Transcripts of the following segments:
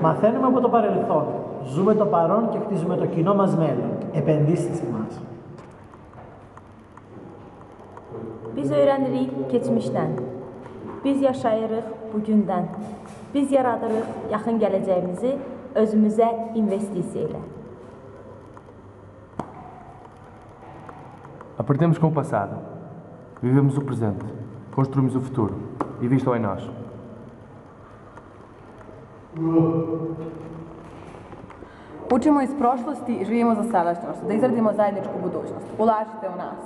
Μαθαίνουμε από το παρελθόν. Ζούμε το παρόν και χτίζουμε το κοινό μας μέλλον. Επενδύστε σε εμάς. Biz öyrənirik keçmişdən. Biz yaşayırıq bugündən. Biz yaradırıq yaxın gələcəyimizi özümüzə investisiya ilə. Aprendemos com o passado, vivemos o presente, construímos o futuro e visto em nós. Učimo iz prošlosti i živimo za sadašnjost, da izradimo zajedničku budućnost. Ulažite u nas.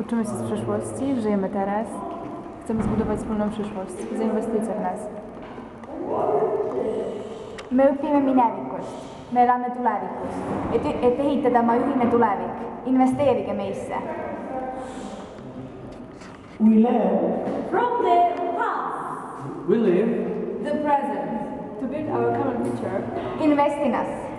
Uczymy się z przeszłości, żyjemy teraz. Chcemy zbudować wspólną przyszłość. Zainwestujcie w nas. me õpime minevikust, me elame tulevikus, et, et ehitada oma ühine tulevik. investeerige meisse. We learn From the past. We live The present. To build our common future. Invest in us.